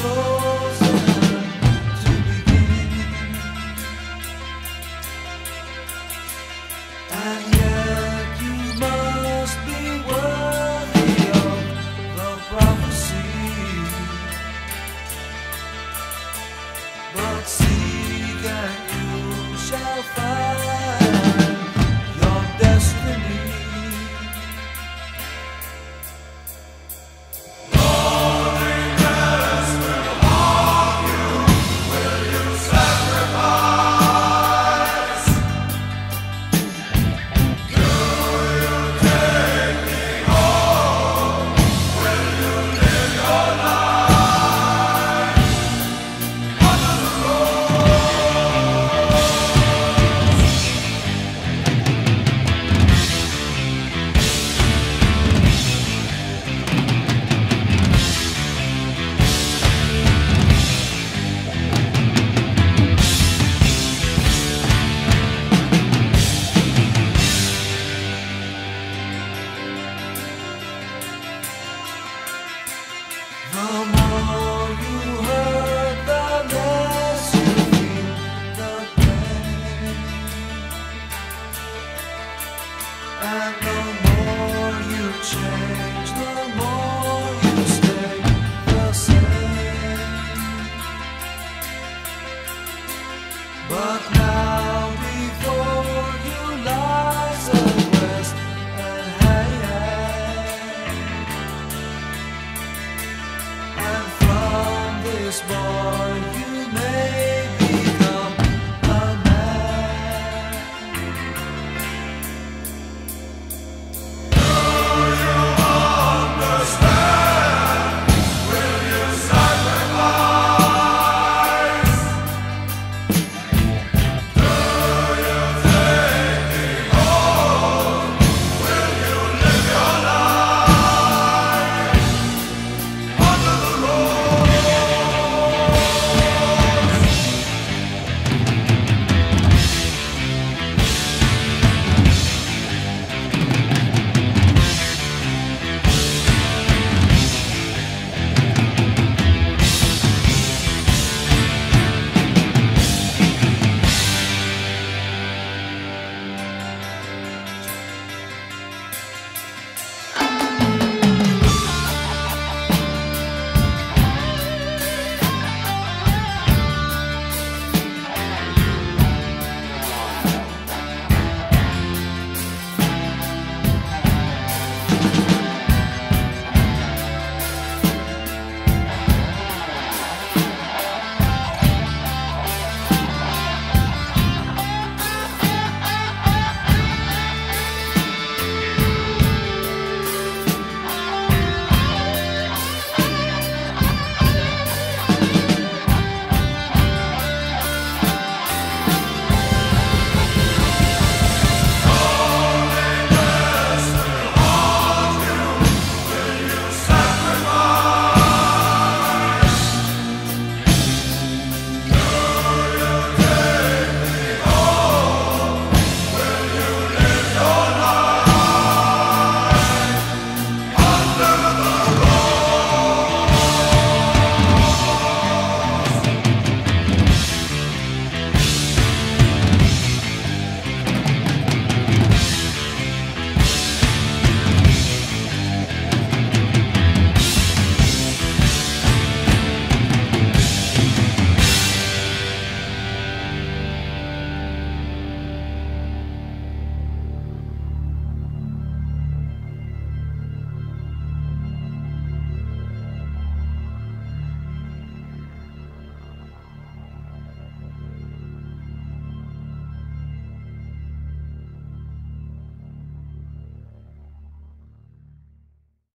soul. was born